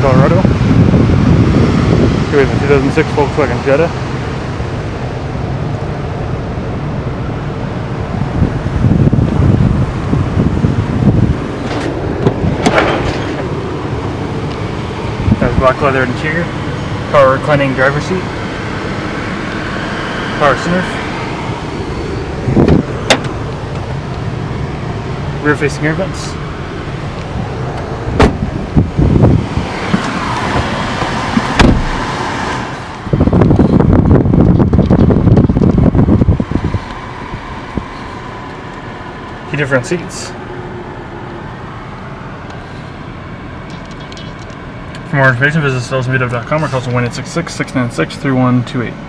Colorado. Here have a 2006 Volkswagen Jetta. Has black leather interior, power reclining driver seat, power sunroof, rear facing air vents. Heated front seats. For more information, visit salesmeetup.com or call us at 1 696 3128